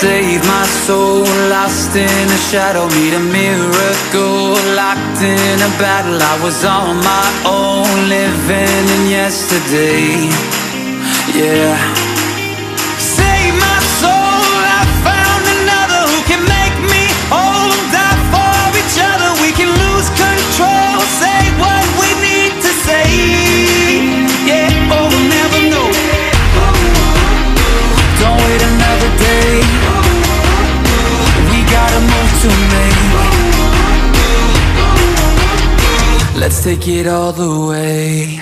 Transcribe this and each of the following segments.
Save my soul, lost in a shadow, need a miracle. Locked in a battle, I was on my own, living in yesterday. Yeah. Let's take it all the way.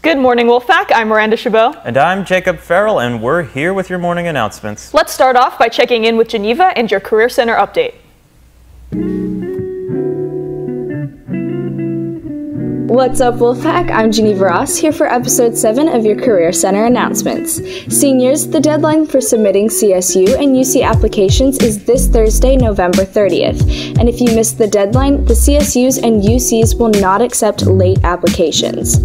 Good morning, Wolfpack. I'm Miranda Chabot. And I'm Jacob Farrell, and we're here with your morning announcements. Let's start off by checking in with Geneva and your Career Center update. What's up, Wolfpack? I'm Geneva Ross, here for episode 7 of your Career Center announcements. Seniors, the deadline for submitting CSU and UC applications is this Thursday, November 30th. And if you miss the deadline, the CSUs and UCs will not accept late applications.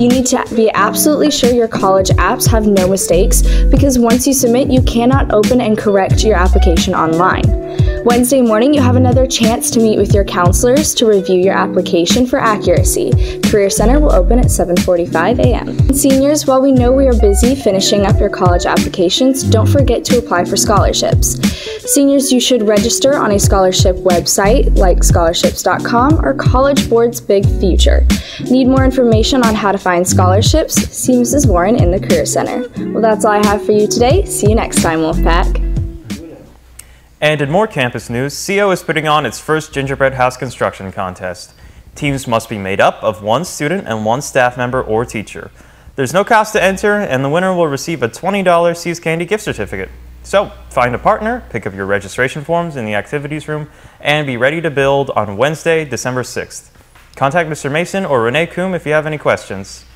You need to be absolutely sure your college apps have no mistakes because once you submit, you cannot open and correct your application online. Wednesday morning, you have another chance to meet with your counselors to review your application for accuracy. Career Center will open at 7:45 a.m. Seniors, while we know we are busy finishing up your college applications, don't forget to apply for scholarships. Seniors, you should register on a scholarship website like scholarships.com or College Board's Big Future. Need more information on how to find scholarships? See Mrs. Warren in the Career Center. Well, that's all I have for you today. See you next time, Wolfpack. And in more campus news, CO is putting on its first gingerbread house construction contest. Teams must be made up of one student and one staff member or teacher. There's no cost to enter, and the winner will receive a $20 See's Candy gift certificate. So, find a partner, pick up your registration forms in the activities room, and be ready to build on Wednesday, December 6th. Contact Mr. Mason or Renee Coombe if you have any questions.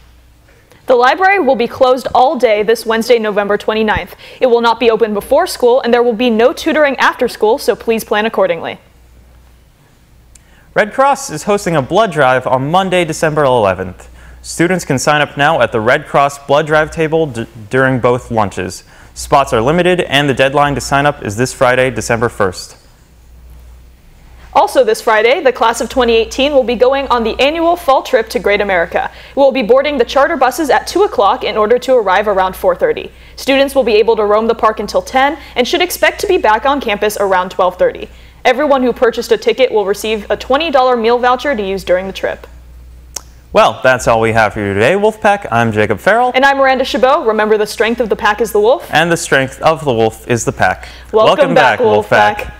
The library will be closed all day this Wednesday, November 29th. It will not be open before school, and there will be no tutoring after school, so please plan accordingly. Red Cross is hosting a blood drive on Monday, December 11th. Students can sign up now at the Red Cross blood drive table during both lunches. Spots are limited, and the deadline to sign up is this Friday, December 1st. Also this Friday, the class of 2018 will be going on the annual fall trip to Great America. We will be boarding the charter buses at 2 o'clock in order to arrive around 4.30. Students will be able to roam the park until 10 and should expect to be back on campus around 12.30. Everyone who purchased a ticket will receive a $20 meal voucher to use during the trip. Well, that's all we have for you today, Wolfpack. I'm Jacob Farrell. And I'm Miranda Chabot. Remember, the strength of the pack is the wolf. And the strength of the wolf is the pack. Welcome, back, Wolfpack.